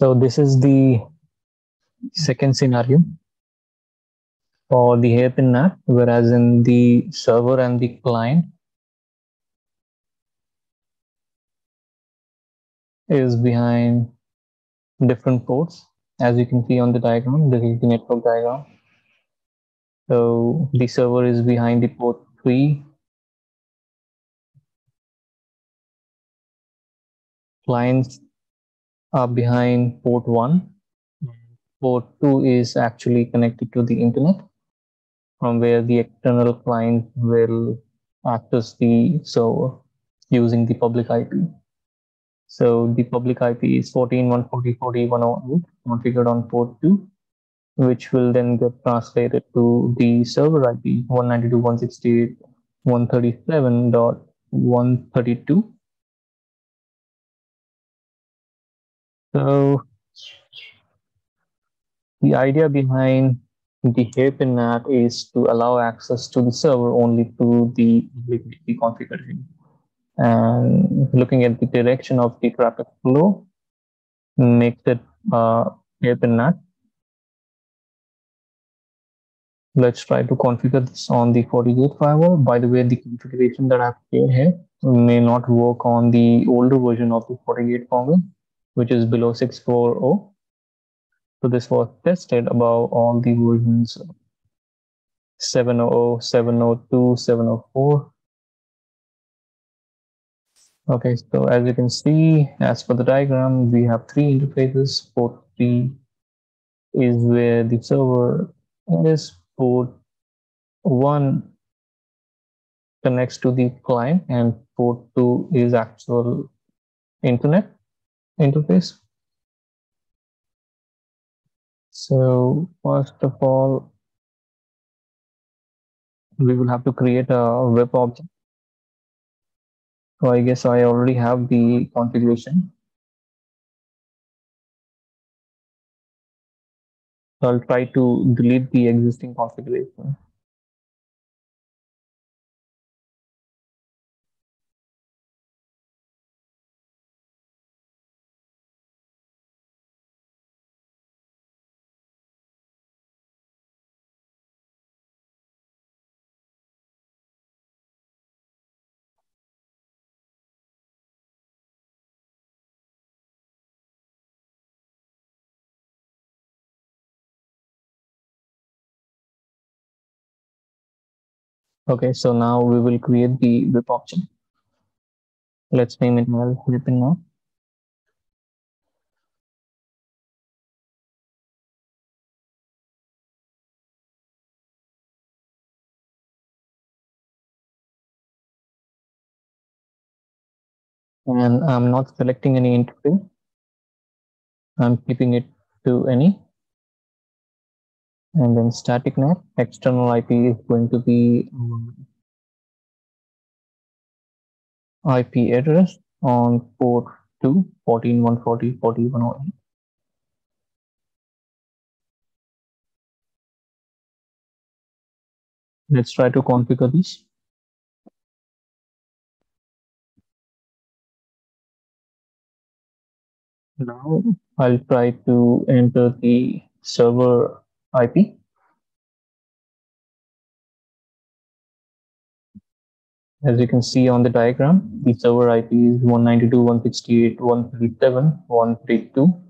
So this is the second scenario for the hairpin NAT, whereas in the server and the client is behind different ports. As you can see on the diagram, this is the network diagram. So the server is behind the port 3. Clients are behind port 1. Port 2 is actually connected to the internet from where the external client will access the server using the public IP. So the public IP is 14.140.40.108 configured on port 2, which will then get translated to the server IP 192.168.137.132. So the idea behind the hairpin is to allow access to the server only to the configuration and looking at the direction of the traffic flow makes it uh, NAT. Let's try to configure this on the FortiGate firewall. By the way, the configuration that I've shared here may not work on the older version of the FortiGate firewall, which is below 640. So this was tested above all the versions 700, 702, 704, Okay, so as you can see, as for the diagram, we have three interfaces. Port 3 is where the server is. Port 1 connects to the client and port 2 is actual internet interface. So first of all, we will have to create a VIP object so I guess I already have the configuration. I'll try to delete the existing configuration. Okay, so now we will create the VIP option. Let's name it null hairpin now. And I'm not selecting any interface. I'm keeping it to any and then static NAT external IP is going to be um, IP address on port 2 14140 4108 let's try to configure this. Now I'll try to enter the server IP. As you can see on the diagram, the server IP is 192.168.137.132.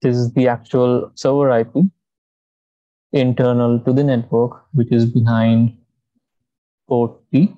This is the actual server IP internal to the network, which is behind port P.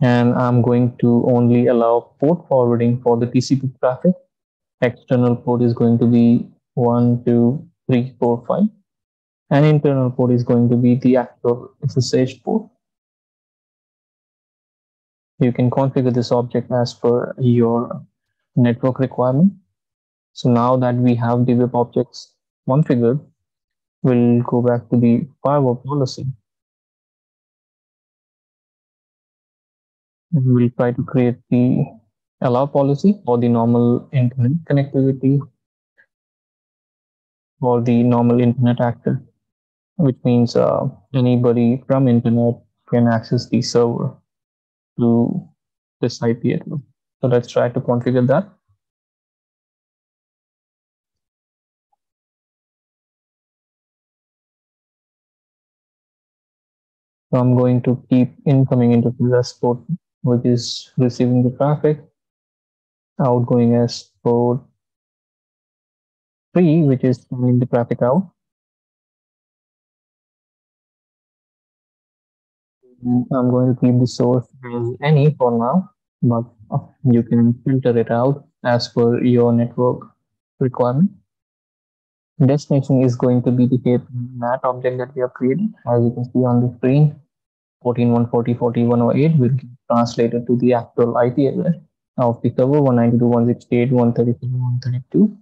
And I'm going to only allow port forwarding for the TCP traffic. External port is going to be one, two, three, four, five. And internal port is going to be the actual SSH port. You can configure this object as per your network requirement. So now that we have the VIP objects configured, we'll go back to the firewall policy. And we'll try to create the allow policy for the normal internet connectivity for the normal internet access, which means uh, anybody from internet can access the server to this IP address. So let's try to configure that. So I'm going to keep incoming into the port, which is receiving the traffic, outgoing as port 3, which is sending the traffic out. I'm going to keep the source as any for now, but you can filter it out as per your network requirement. Destination is going to be the NAT object that we have created. As you can see on the screen, 14.140.4108 will be translated to the actual IP address of the server 192.168.137.132.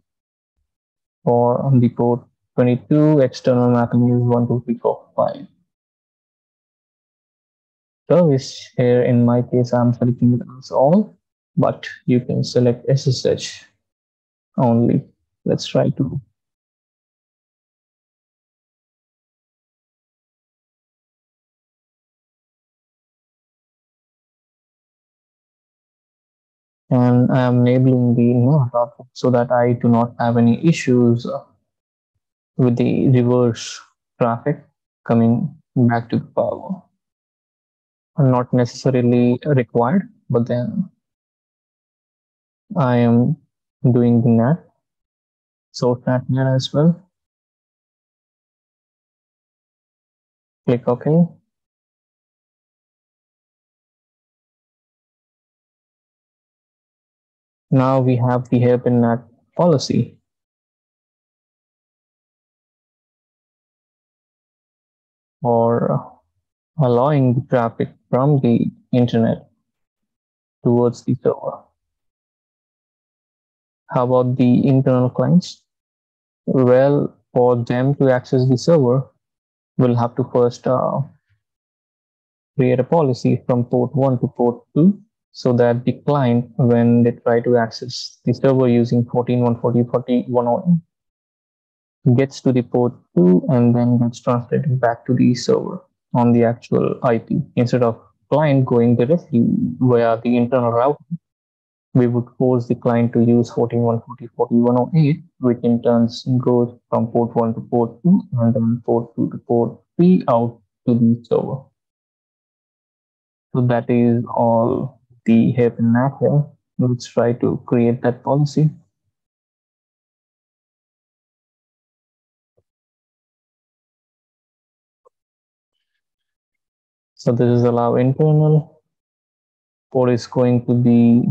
For on the port 22, external mapping is 12345. Service here in my case, I'm selecting it as all, but you can select SSH only. Let's try to and I am enabling the node so that I do not have any issues with the reverse traffic coming back to the firewall. Not necessarily required, but then I am doing the NAT, source NAT NAT as well. Click OK. Now we have the hairpin NAT policy. or allowing the traffic from the internet towards the server. How about the internal clients? Well, for them to access the server, we'll have to first uh, create a policy from port 1 to port 2 so that the client, when they try to access the server using 14.140.40.101, gets to the port 2 and then gets translated back to the server on the actual IP. Instead of client going directly via the internal route, we would force the client to use 14.140.40.108, which in turn goes from port 1 to port 2 and then port 2 to port 3 out to the server. So that is all the hairpin NAT here. Let's try to create that policy. So this is allow internal. Port is going to be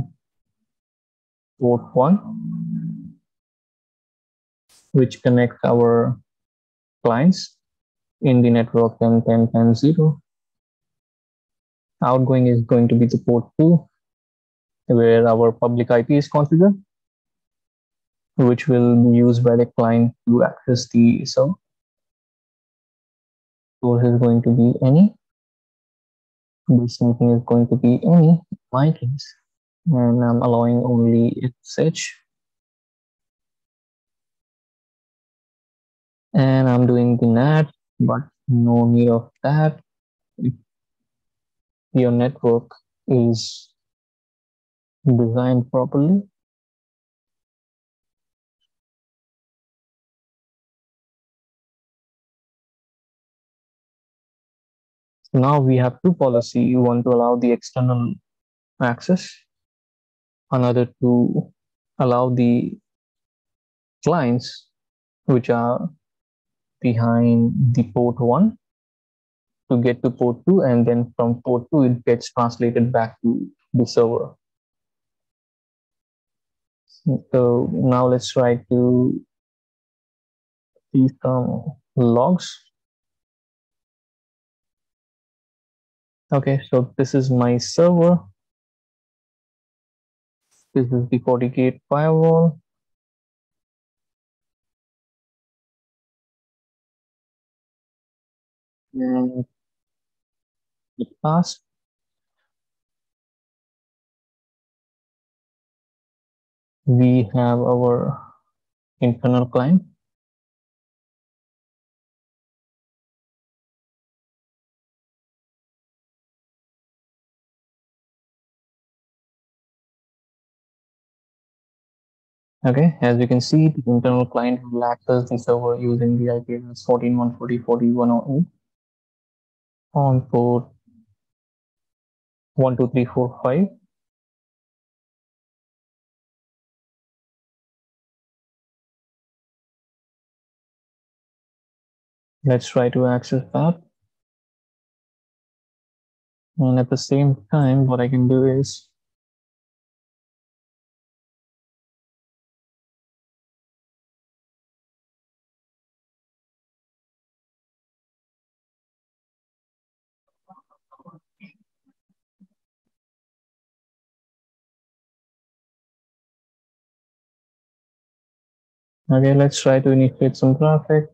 port one, which connects our clients in the network 10.10.10.0. Outgoing is going to be the port two, where our public IP is configured, which will be used by the client to access the server. Source is going to be any. This meeting is going to be any my case and I'm allowing only SSH and I'm doing the NAT but no need of that your network is designed properly. Now we have two policy. Want to allow the external access another to allow the clients which are behind the port 1 to get to port 2 and then from port 2 it gets translated back to the server so now let's try to see some logs Okay, so this is my server. This is the FortiGate firewall. And past we have our internal client Okay, as you can see, the internal client will access the server using the IP address 14.140.4108 on port 12345. Let's try to access that. And at the same time, what I can do is Okay, let's try to initiate some traffic.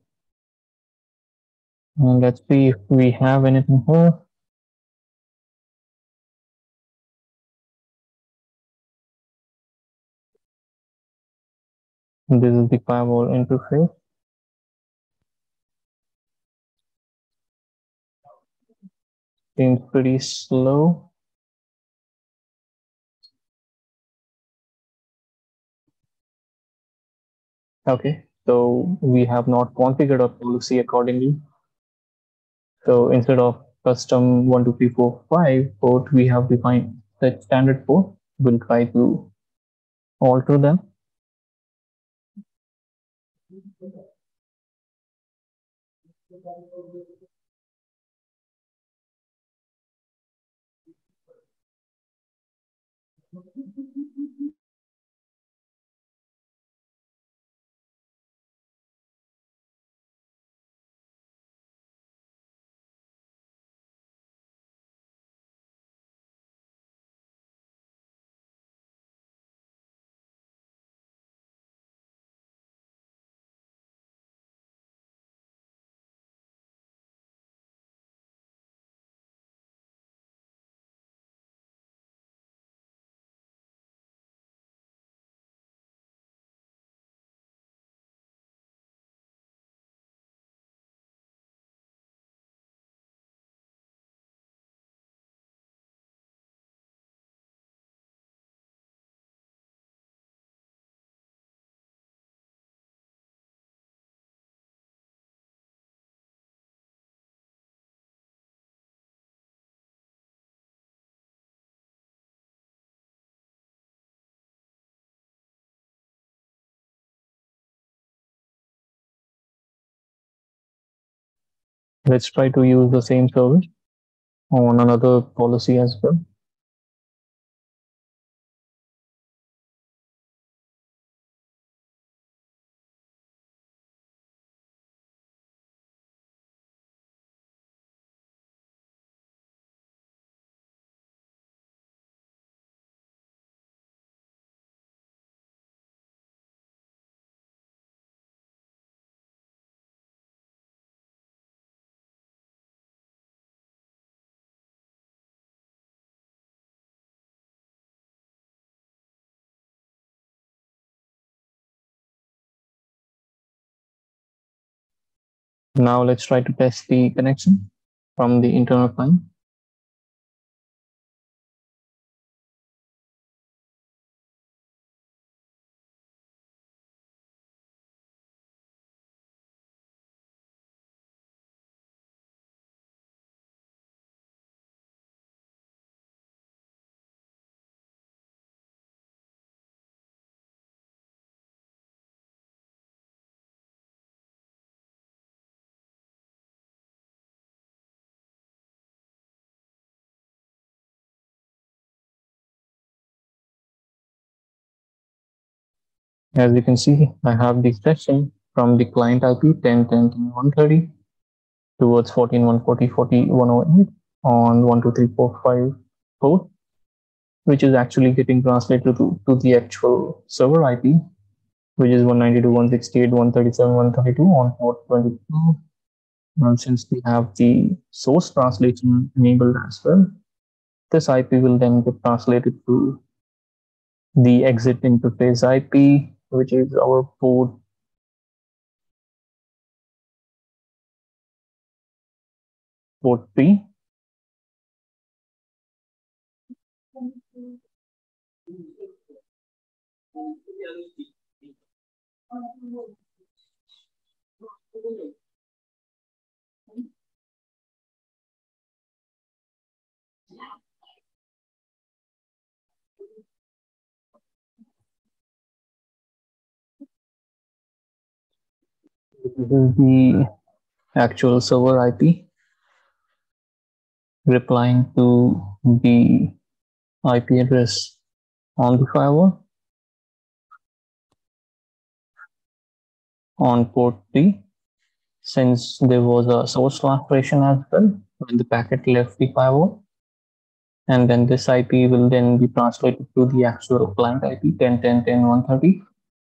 And let's see if we have anything here. This is the firewall interface. Seems pretty slow. Okay, so we have not configured our policy accordingly. So instead of custom 12345 port, we have defined the standard port. We'll try to alter them. Let's try to use the same service on another policy as well. Now let's try to test the connection from the internal client. As you can see, I have the session from the client IP 10.10.130 towards 14.140.40.108 on 12345 port, which is actually getting translated to, to the actual server IP, which is 192.168.137.132 on port 22. And since we have the source translation enabled as well, this IP will then get translated to the exit interface IP which is our food port P. This is the actual server IP replying to the IP address on the firewall on port 3 since there was a source translation as well when the packet left the firewall and then this IP will then be translated to the actual client IP 10.10.10.130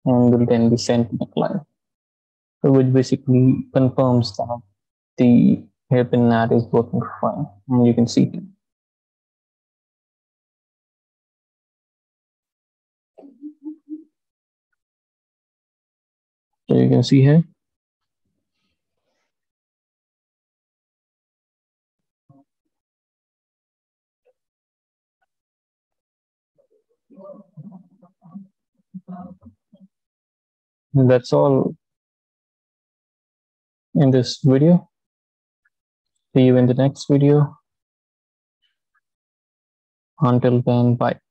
and will then be sent to the client. Which basically confirms that the hairpin NAT is working fine and you can see it. So you can see here that's all in this video. See you in the next video. Until then, bye.